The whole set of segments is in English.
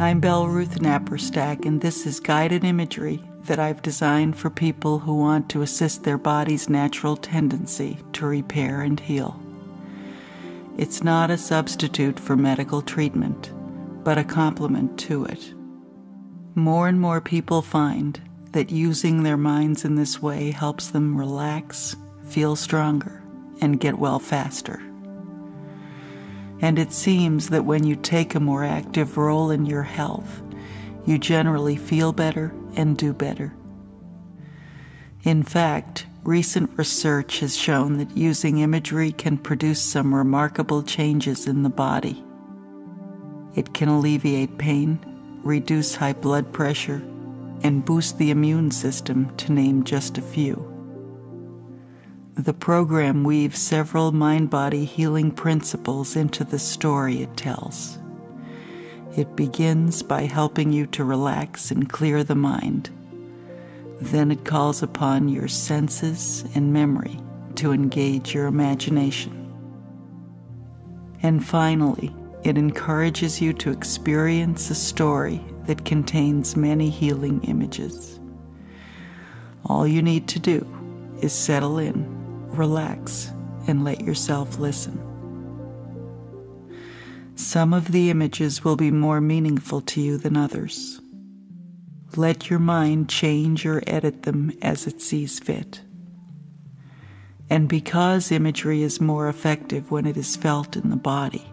I'm Belleruth Naparstek, and this is guided imagery that I've designed for people who want to assist their body's natural tendency to repair and heal. It's not a substitute for medical treatment, but a complement to it. More and more people find that using their minds in this way helps them relax, feel stronger, and get well faster. And it seems that when you take a more active role in your health, you generally feel better and do better. In fact, recent research has shown that using imagery can produce some remarkable changes in the body. It can alleviate pain, reduce high blood pressure, and boost the immune system, to name just a few. The program weaves several mind body healing principles into the story it tells. It begins by helping you to relax and clear the mind. Then it calls upon your senses and memory to engage your imagination. And finally, it encourages you to experience a story that contains many healing images. All you need to do is settle in, relax, and let yourself listen. Some of the images will be more meaningful to you than others. Let your mind change or edit them as it sees fit. And because imagery is more effective when it is felt in the body,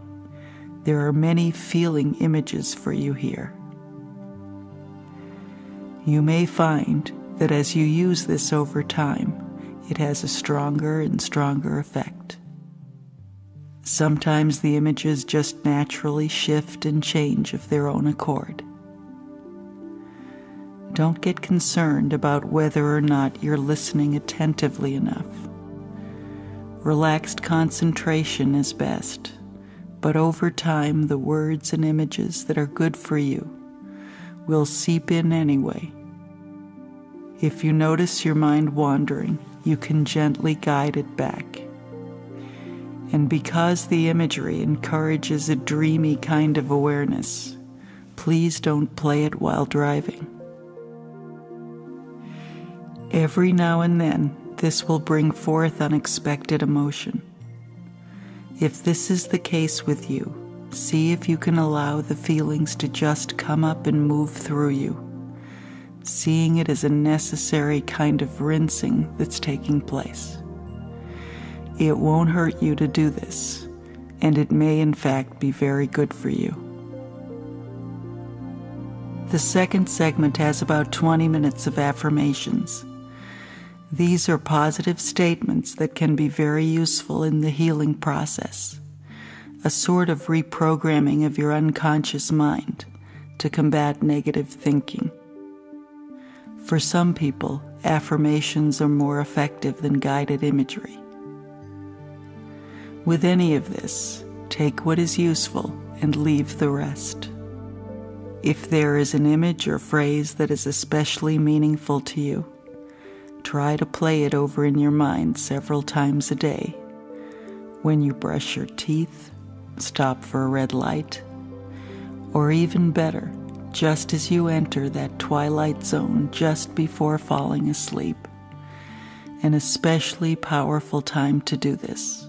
there are many feeling images for you here. You may find that as you use this over time, it has a stronger and stronger effect. Sometimes the images just naturally shift and change of their own accord. Don't get concerned about whether or not you're listening attentively enough. Relaxed concentration is best, but over time, the words and images that are good for you will seep in anyway. If you notice your mind wandering, you can gently guide it back. And because the imagery encourages a dreamy kind of awareness, please don't play it while driving. Every now and then, this will bring forth unexpected emotion. If this is the case with you, see if you can allow the feelings to just come up and move through you seeing it as a necessary kind of rinsing that's taking place. It won't hurt you to do this, and it may in fact be very good for you. The second segment has about 20 minutes of affirmations. These are positive statements that can be very useful in the healing process, a sort of reprogramming of your unconscious mind to combat negative thinking. For some people, affirmations are more effective than guided imagery. With any of this, take what is useful and leave the rest. If there is an image or phrase that is especially meaningful to you, try to play it over in your mind several times a day. When you brush your teeth, stop for a red light, or even better, just as you enter that twilight zone just before falling asleep. An especially powerful time to do this.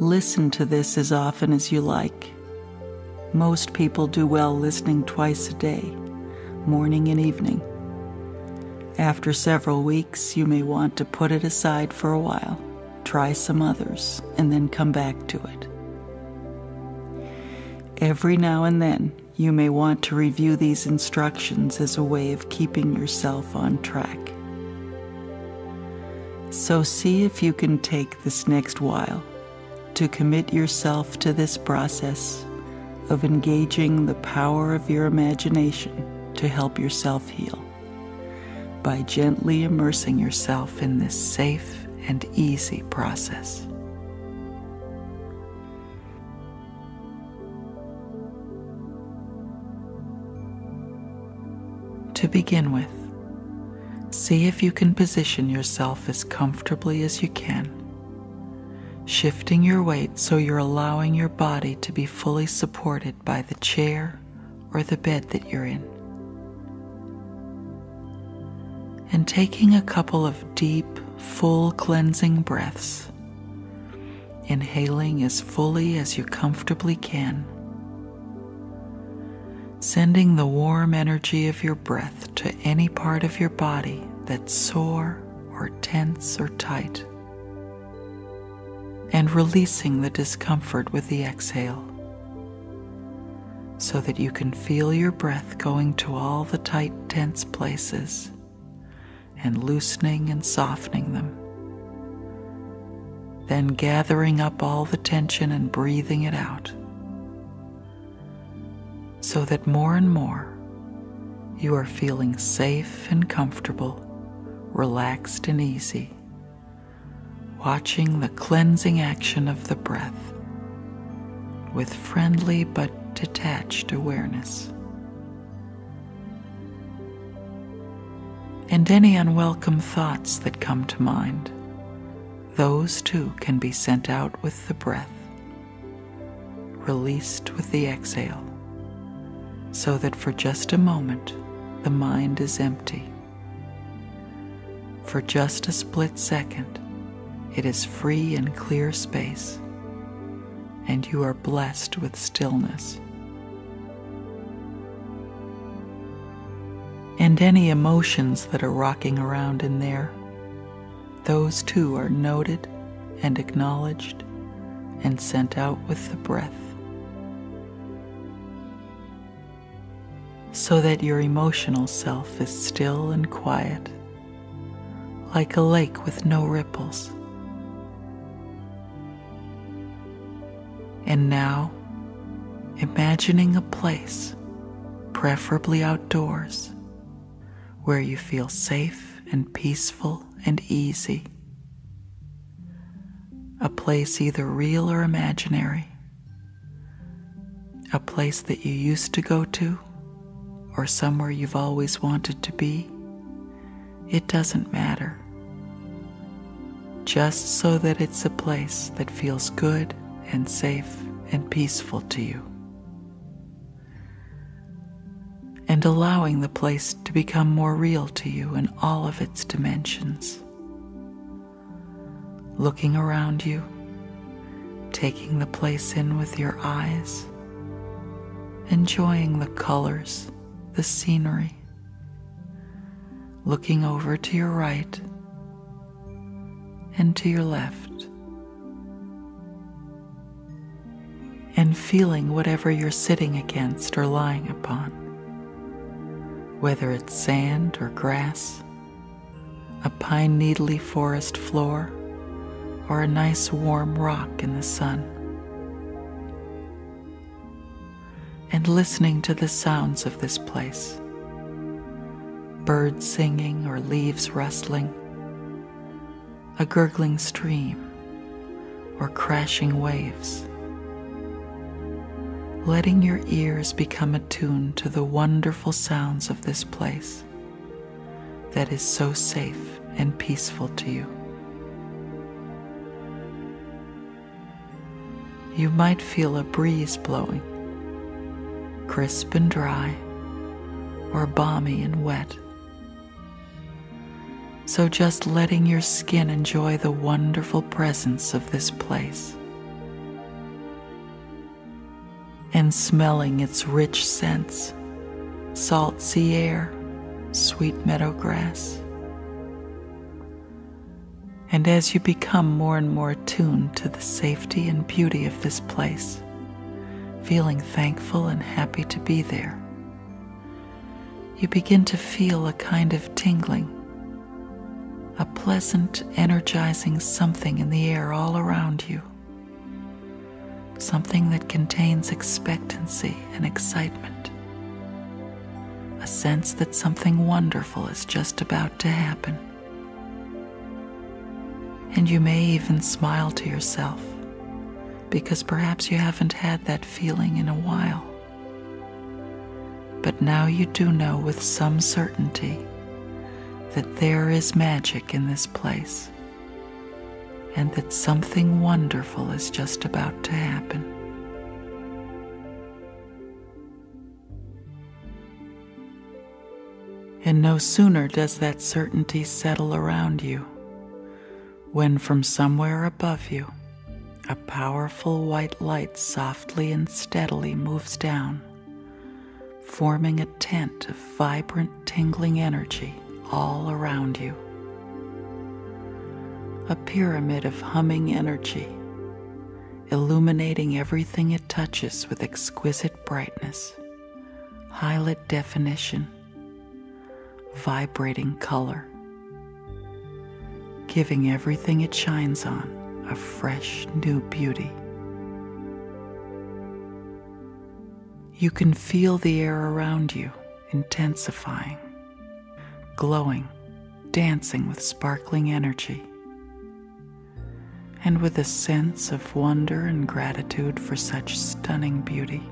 Listen to this as often as you like. Most people do well listening twice a day, morning and evening. After several weeks, you may want to put it aside for a while, try some others, and then come back to it. Every now and then, you may want to review these instructions as a way of keeping yourself on track. So, see if you can take this next while to commit yourself to this process of engaging the power of your imagination to help yourself heal by gently immersing yourself in this safe and easy process. Begin with, see if you can position yourself as comfortably as you can. shifting your weight so you're allowing your body to be fully supported by the chair or the bed that you're in. And taking a couple of deep, full cleansing breaths, inhaling as fully as you comfortably can, sending the warm energy of your breath to any part of your body that's sore or tense or tight and releasing the discomfort with the exhale so that you can feel your breath going to all the tight, tense places and loosening and softening them. Then gathering up all the tension and breathing it out so that more and more you are feeling safe and comfortable, relaxed and easy watching the cleansing action of the breath with friendly but detached awareness. And any unwelcome thoughts that come to mind, those too can be sent out with the breath, released with the exhale, so that for just a moment the mind is empty. For just a split second, it is free and clear space, and you are blessed with stillness. And any emotions that are rocking around in there, those too are noted and acknowledged and sent out with the breath. So that your emotional self is still and quiet, like a lake with no ripples. And now, imagining a place, preferably outdoors, where you feel safe and peaceful and easy. A place either real or imaginary. A place that you used to go to or somewhere you've always wanted to be. It doesn't matter. Just so that it's a place that feels good and safe and peaceful to you. And allowing the place to become more real to you in all of its dimensions. Looking around you, taking the place in with your eyes, enjoying the colors, the scenery, looking over to your right and to your left. and feeling whatever you're sitting against or lying upon, whether it's sand or grass, a pine needly forest floor, or a nice warm rock in the sun. And listening to the sounds of this place. Birds singing or leaves rustling, a gurgling stream, or crashing waves. Letting your ears become attuned to the wonderful sounds of this place that is so safe and peaceful to you. You might feel a breeze blowing, crisp and dry, or balmy and wet. So just letting your skin enjoy the wonderful presence of this place and smelling its rich scents salt sea air, sweet meadow grass. And as you become more and more attuned to the safety and beauty of this place, feeling thankful and happy to be there, you begin to feel a kind of tingling, a pleasant, energizing something in the air all around you. Something that contains expectancy and excitement, a sense that something wonderful is just about to happen. And you may even smile to yourself because perhaps you haven't had that feeling in a while. But now you do know with some certainty that there is magic in this place and that something wonderful is just about to happen. And no sooner does that certainty settle around you when from somewhere above you, a powerful white light softly and steadily moves down, forming a tent of vibrant, tingling energy all around you. A pyramid of humming energy, illuminating everything it touches with exquisite brightness, highlight definition vibrating color, giving everything it shines on a fresh new beauty. You can feel the air around you intensifying, glowing, dancing with sparkling energy, and with a sense of wonder and gratitude for such stunning beauty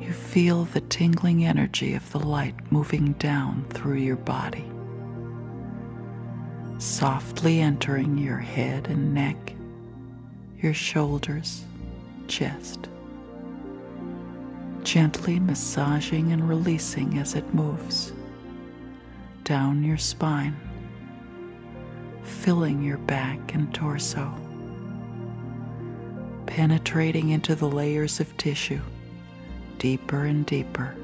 you feel the tingling energy of the light moving down through your body, softly entering your head and neck, your shoulders, chest, gently massaging and releasing as it moves down your spine, filling your back and torso, penetrating into the layers of tissue deeper and deeper,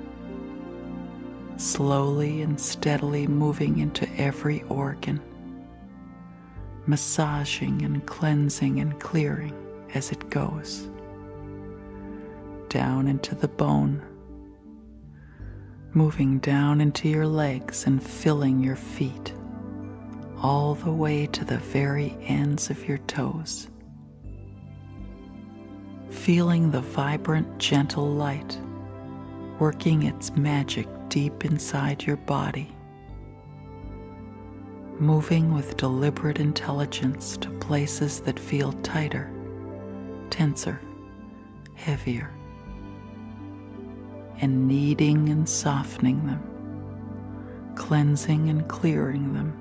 slowly and steadily moving into every organ, massaging and cleansing and clearing as it goes, down into the bone, moving down into your legs and filling your feet. All the way to the very ends of your toes. Feeling the vibrant, gentle light working its magic deep inside your body, moving with deliberate intelligence to places that feel tighter, tenser, heavier, and kneading and softening them, cleansing and clearing them,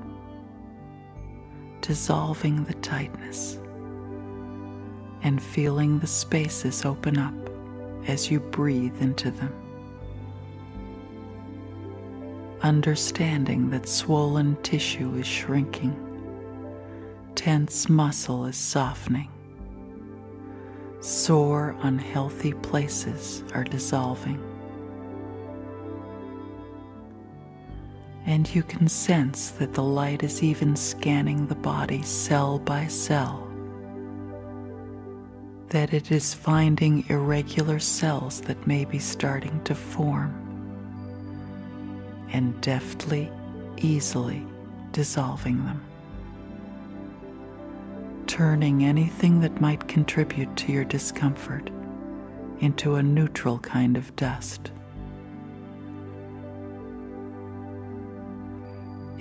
dissolving the tightness, and feeling the spaces open up as you breathe into them understanding that swollen tissue is shrinking, tense muscle is softening, sore, unhealthy places are dissolving. And you can sense that the light is even scanning the body cell by cell, that it is finding irregular cells that may be starting to form and deftly, easily dissolving them. Turning anything that might contribute to your discomfort into a neutral kind of dust.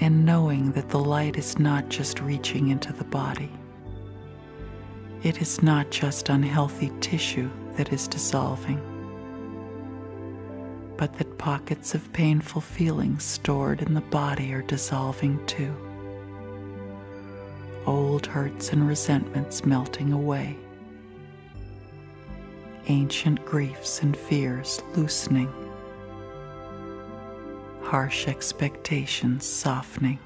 And knowing that the light is not just reaching into the body, it is not just unhealthy tissue that is dissolving but that pockets of painful feelings stored in the body are dissolving too. Old hurts and resentments melting away. Ancient griefs and fears loosening. Harsh expectations softening.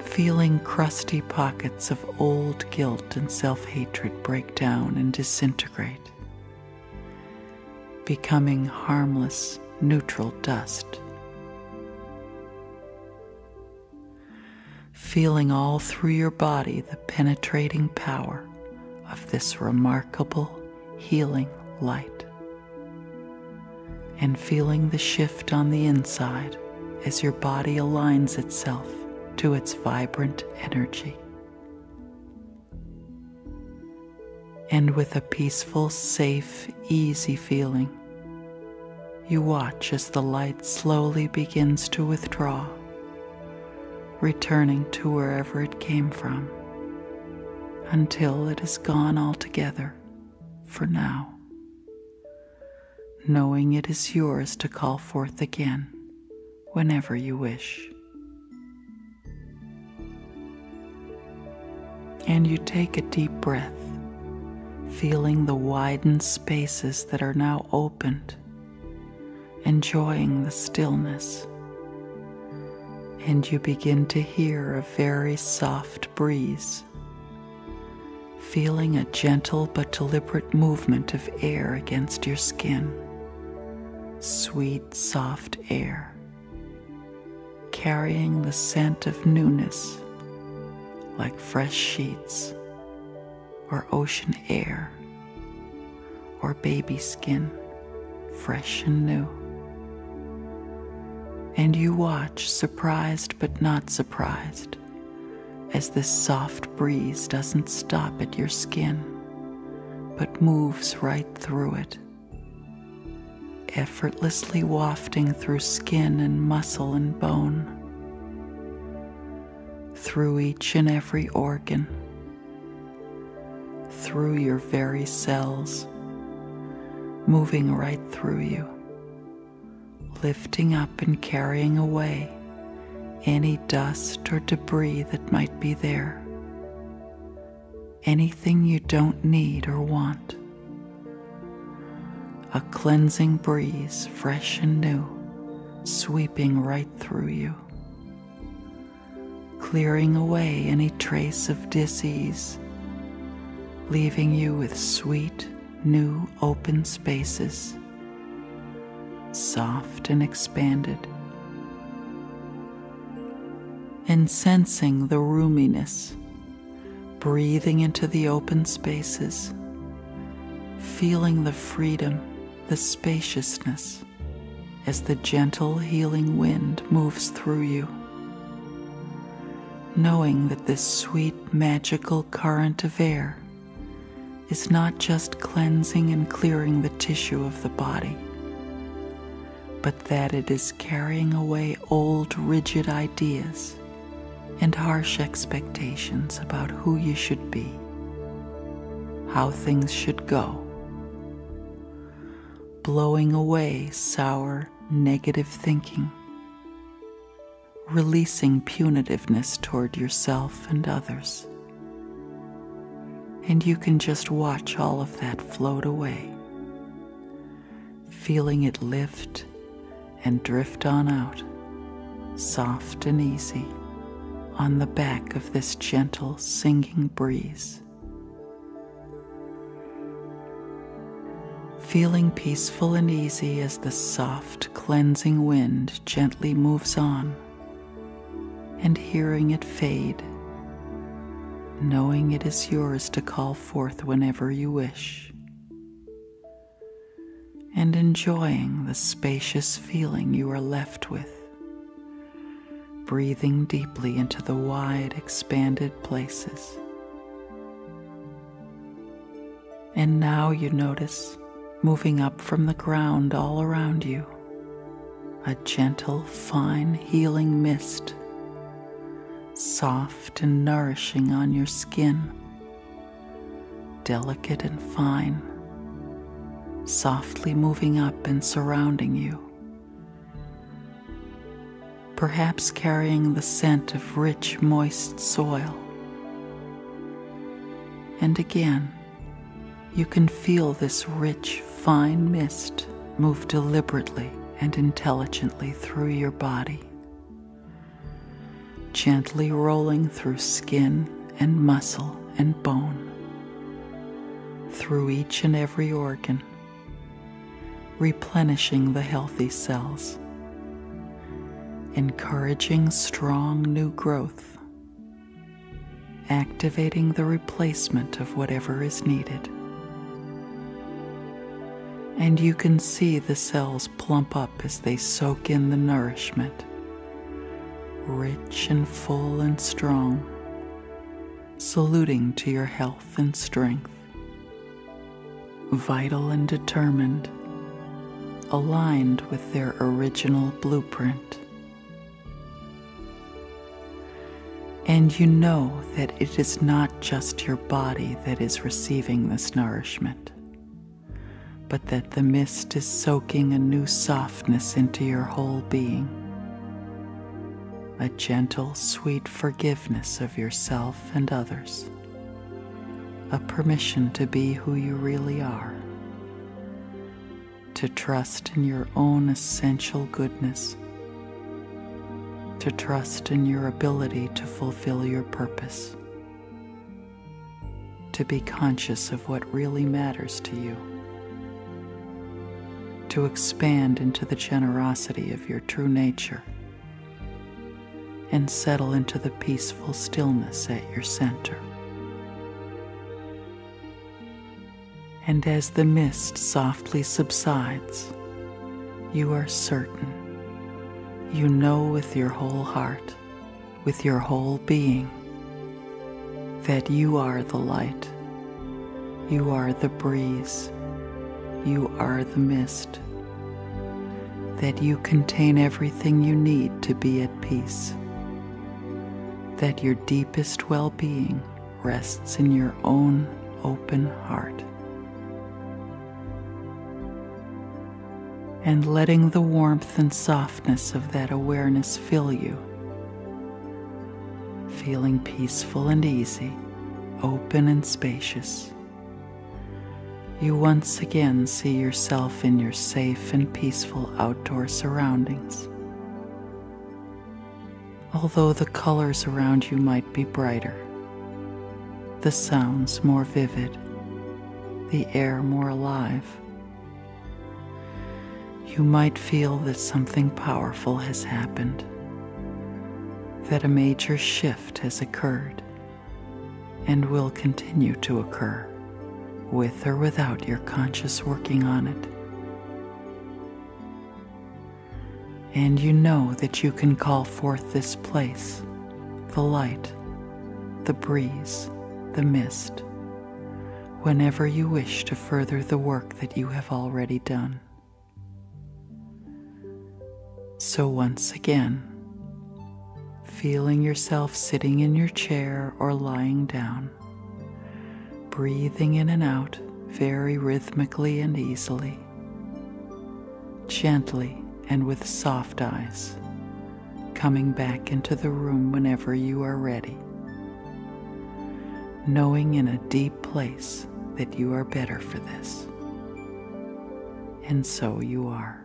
Feeling crusty pockets of old guilt and self hatred break down and disintegrate becoming harmless, neutral dust. Feeling all through your body the penetrating power of this remarkable healing light. And feeling the shift on the inside as your body aligns itself to its vibrant energy. And with a peaceful, safe, easy feeling, you watch as the light slowly begins to withdraw, returning to wherever it came from until it is gone altogether for now, knowing it is yours to call forth again whenever you wish. And you take a deep breath, feeling the widened spaces that are now opened, enjoying the stillness. And you begin to hear a very soft breeze, feeling a gentle but deliberate movement of air against your skin. Sweet, soft air, carrying the scent of newness like fresh sheets or ocean air or baby skin, fresh and new. And you watch, surprised but not surprised, as this soft breeze doesn't stop at your skin, but moves right through it, effortlessly wafting through skin and muscle and bone through each and every organ, through your very cells, moving right through you, lifting up and carrying away any dust or debris that might be there, anything you don't need or want. A cleansing breeze, fresh and new, sweeping right through you. Clearing away any trace of disease, leaving you with sweet, new open spaces, soft and expanded, and sensing the roominess, breathing into the open spaces, feeling the freedom, the spaciousness as the gentle healing wind moves through you knowing that this sweet magical current of air is not just cleansing and clearing the tissue of the body, but that it is carrying away old rigid ideas and harsh expectations about who you should be, how things should go, blowing away sour, negative thinking releasing punitiveness toward yourself and others. And you can just watch all of that float away, feeling it lift and drift on out, soft and easy, on the back of this gentle singing breeze. Feeling peaceful and easy as the soft, cleansing wind gently moves on and hearing it fade, knowing it is yours to call forth whenever you wish, and enjoying the spacious feeling you are left with, breathing deeply into the wide, expanded places. And now you notice moving up from the ground all around you a gentle, fine, healing mist soft and nourishing on your skin, delicate and fine, softly moving up and surrounding you. Perhaps carrying the scent of rich, moist soil. And again, you can feel this rich, fine mist move deliberately and intelligently through your body gently rolling through skin and muscle and bone, through each and every organ, replenishing the healthy cells, encouraging strong new growth, activating the replacement of whatever is needed. And you can see the cells plump up as they soak in the nourishment rich and full and strong, saluting to your health and strength, vital and determined, aligned with their original blueprint. And you know that it is not just your body that is receiving this nourishment, but that the mist is soaking a new softness into your whole being a gentle, sweet forgiveness of yourself and others, a permission to be who you really are, to trust in your own essential goodness, to trust in your ability to fulfill your purpose, to be conscious of what really matters to you, to expand into the generosity of your true nature and settle into the peaceful stillness at your center. And as the mist softly subsides, you are certain, you know with your whole heart, with your whole being, that you are the light, you are the breeze, you are the mist, that you contain everything you need to be at peace. That your deepest well being rests in your own open heart. And letting the warmth and softness of that awareness fill you, feeling peaceful and easy, open and spacious. You once again see yourself in your safe and peaceful outdoor surroundings although the colors around you might be brighter, the sounds more vivid, the air more alive. You might feel that something powerful has happened, that a major shift has occurred and will continue to occur with or without your conscious working on it. and you know that you can call forth this place, the light, the breeze, the mist, whenever you wish to further the work that you have already done. So once again, feeling yourself sitting in your chair or lying down, breathing in and out very rhythmically and easily, gently and with soft eyes, coming back into the room whenever you are ready, knowing in a deep place that you are better for this. And so you are.